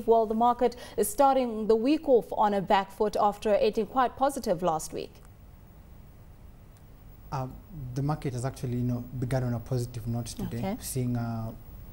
Well, the market is starting the week off on a back foot after ending quite positive last week. Uh, the market has actually, you know, begun on a positive note today, Okay. seeing uh,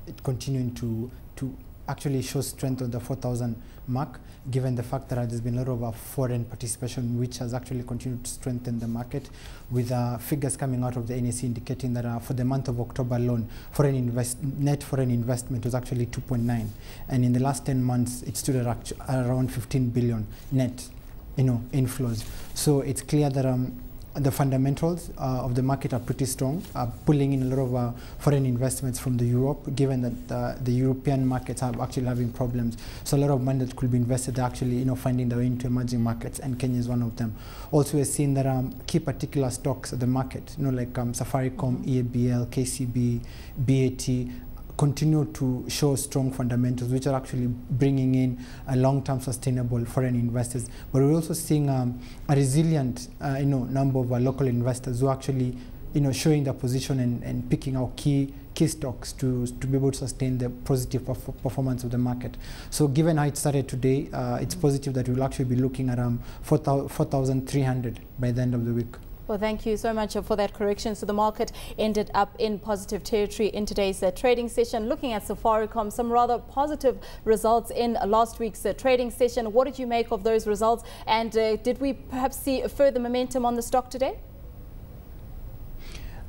it continuing to to actually show strength on the 4,000 mark, given the fact that there's been a lot of uh, foreign participation, which has actually continued to strengthen the market, with uh, figures coming out of the NSE indicating that uh, for the month of October alone, foreign invest net foreign investment was actually 2.9, and in the last 10 months, it stood at around 15 billion net, you know, inflows. So it's clear that um, the fundamentals uh, of the market are pretty strong, uh, pulling in a lot of uh, foreign investments from the Europe, given that uh, the European markets are actually having problems. So a lot of money that could be invested actually, you know, finding their way into emerging markets, and Kenya is one of them. Also, we're seeing that um, key particular stocks of the market, you know, like um, Safaricom, EABL, KCB, BAT, continue to show strong fundamentals, which are actually bringing in a long-term sustainable foreign investors. But we're also seeing um, a resilient, uh, you know, number of local investors who actually, you know, showing their position and, and picking out key key stocks to, to be able to sustain the positive perf performance of the market. So given how it started today, uh, it's positive that we'll actually be looking at um, 4,300 by the end of the week. Well, thank you so much for that correction. So the market ended up in positive territory in today's uh, trading session. Looking at Safaricom, some rather positive results in last week's uh, trading session. What did you make of those results? And uh, did we perhaps see further momentum on the stock today?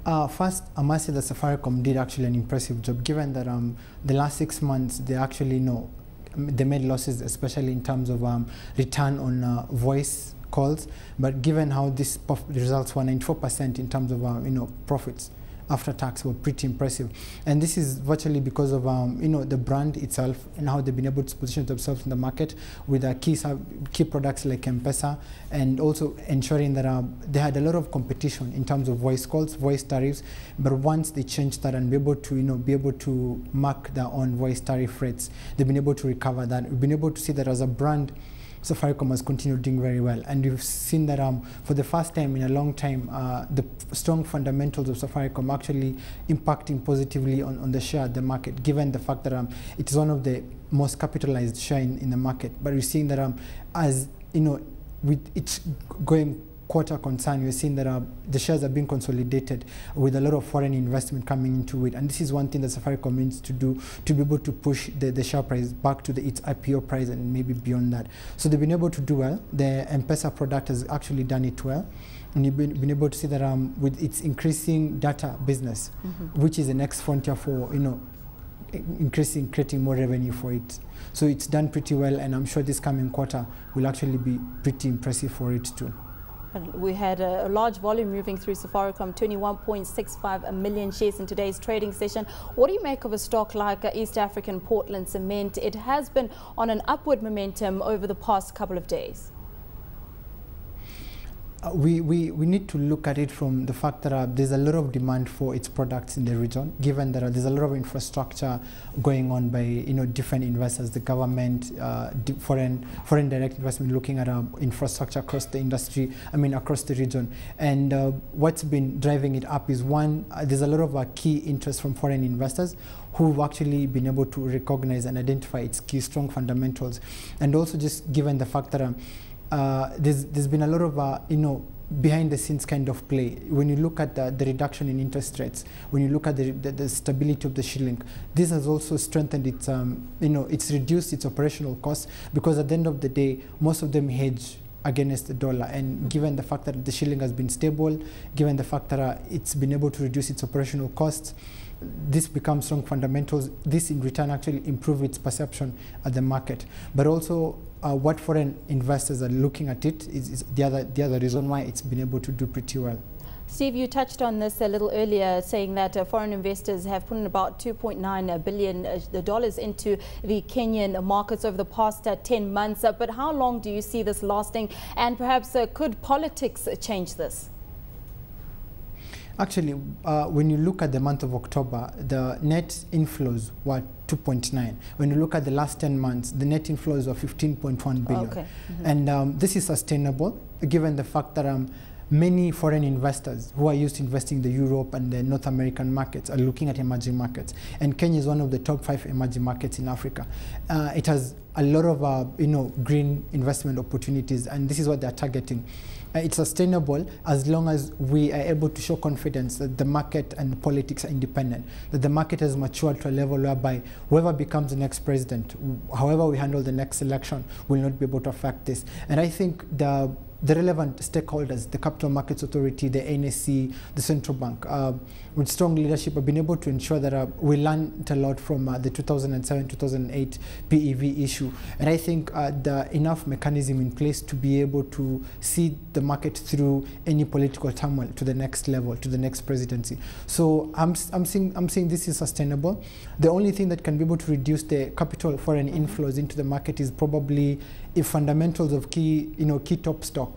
Uh, first, I must say that Safaricom did actually an impressive job, given that um, the last six months they actually know they made losses, especially in terms of um, return on uh, voice calls. But given how this results were 94% in terms of uh, you know profits after tax were pretty impressive, and this is virtually because of um, you know the brand itself and how they've been able to position themselves in the market with uh, key key products like M-Pesa, and also ensuring that um, they had a lot of competition in terms of voice calls, voice tariffs. But once they changed that and be able to you know be able to mark their own voice tariff rates, they've been able to recover that. We've been able to see that as a brand. Safaricom has continued doing very well. And we've seen that um, for the first time in a long time, uh, the strong fundamentals of Safaricom actually impacting positively on, on the share at the market, given the fact that um, it is one of the most capitalized share in, in the market. But we're seeing that um, as, you know, with it going quarter concern, we're seeing that uh, the shares are being consolidated with a lot of foreign investment coming into it. And this is one thing that Safaricom needs to do to be able to push the, the share price back to the, its IPO price and maybe beyond that. So they've been able to do well. The M-Pesa product has actually done it well. And you've been, been able to see that um, with its increasing data business, mm -hmm. which is the next frontier for, you know, increasing, creating more revenue for it. So it's done pretty well, and I'm sure this coming quarter will actually be pretty impressive for it too. We had a, large volume moving through Safaricom, 21.65 million shares in today's trading session. What do you make of a stock like uh, East African Portland Cement? It has been on an upward momentum over the past couple of days. Uh, we, we, we need to look at it from the fact that uh, there's a lot of demand for its products in the region, given that uh, there's a lot of infrastructure going on by you know different investors, the government, uh, foreign foreign direct investment looking at uh, infrastructure across the industry, I mean across the region. And uh, what's been driving it up is one, there's a lot of key interest from foreign investors who've actually been able to recognize and identify its key strong fundamentals. And also just given the fact that um, uh, there's, there's been a lot of, uh, you know, behind the scenes kind of play. When you look at the, the reduction in interest rates, when you look at the, the, the, stability of the shilling, this has also strengthened its, um, you know, it's reduced its operational costs because at the end of the day, most of them hedge against the dollar. And given the fact that the shilling has been stable, given the fact that uh, it's been able to reduce its operational costs, this becomes strong fundamentals. This in return actually improve its perception at the market. But also uh, what foreign investors are looking at it is, is, the, other, the other reason why it's been able to do pretty well. Steve, you touched on this a little earlier, saying that uh, foreign investors have put in about 2.9 billion uh, dollars into the Kenyan markets over the past uh, 10 months. Uh, but how long do you see this lasting? And perhaps uh, could politics change this? Actually, uh, when you look at the month of October, the net inflows were 2.9. When you look at the last 10 months, the net inflows were 15.1 billion. Okay. Mm -hmm. And um, this is sustainable, given the fact that um, many foreign investors who are used to investing in the Europe and the North American markets are looking at emerging markets. And Kenya is one of the top five emerging markets in Africa. Uh, it has a lot of uh, you know green investment opportunities, and this is what they're targeting. Uh, it's sustainable as long as we are able to show confidence that the market and politics are independent, that the market has matured to a level whereby whoever becomes the next president, however we handle the next election, will not be able to affect this. And I think the the relevant stakeholders, the Capital Markets Authority, the NSE, the central bank, uh, with strong leadership have been able to ensure that uh, we learned a lot from uh, the 2007-2008 PEV issue. And I think uh, the enough mechanism in place to be able to see the market through any political turmoil to the next level, to the next presidency. So I'm, I'm, saying, I'm saying this is sustainable. The only thing that can be able to reduce the capital foreign inflows into the market is probably if fundamentals of key, you know, key top stocks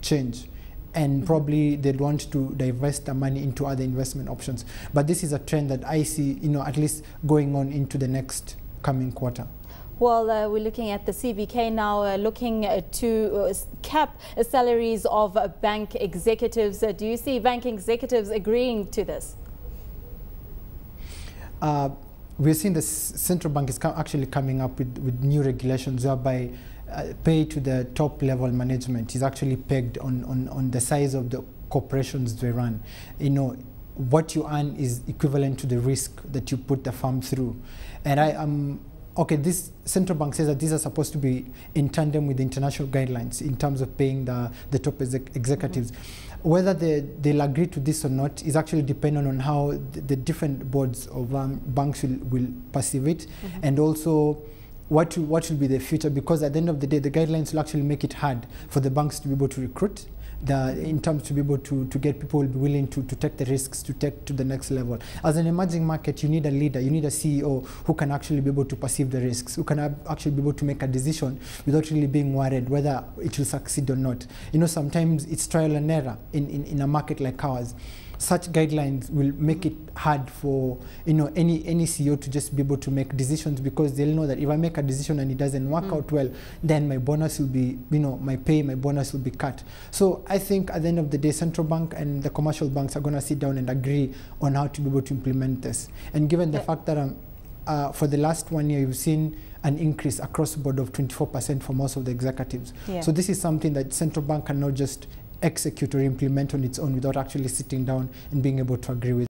change and mm -hmm. probably they'd want to divest the money into other investment options. But this is a trend that I see, you know, at least going on into the next coming quarter. Well, uh, we're looking at the CBK now, uh, looking uh, to uh, cap salaries of uh, bank executives. Uh, do you see bank executives agreeing to this? we're seeing the central bank is actually coming up with, with new regulations whereby uh, pay to the top level management is actually pegged on, on, on the size of the corporations they run. You know, what you earn is equivalent to the risk that you put the firm through. And I am, okay, this central bank says that these are supposed to be in tandem with the international guidelines in terms of paying the, the top exec executives. Mm -hmm. Whether they, they'll agree to this or not is actually dependent on how the, the different boards of um, banks will, will perceive it. Mm -hmm. And also, what will, what will be the future because at the end of the day the guidelines will actually make it hard for the banks to be able to recruit the, in terms to be able to, to get people willing to, to take the risks to take to the next level. As an emerging market, you need a leader, you need a CEO who can actually be able to perceive the risks, who can actually be able to make a decision without really being worried whether it will succeed or not. You know, sometimes it's trial and error in, in, in a market like ours such guidelines will make it hard for you know any any CEO to just be able to make decisions because they'll know that if I make a decision and it doesn't work mm. out well, then my bonus will be you know my pay, my bonus will be cut. So I think at the end of the day, central bank and the commercial banks are going to sit down and agree on how to be able to implement this. And given the yeah. fact that um, uh, for the last one year, you've seen an increase across the board of 24% for most of the executives. Yeah. So this is something that central bank cannot just execute or implement on its own without actually sitting down and being able to agree with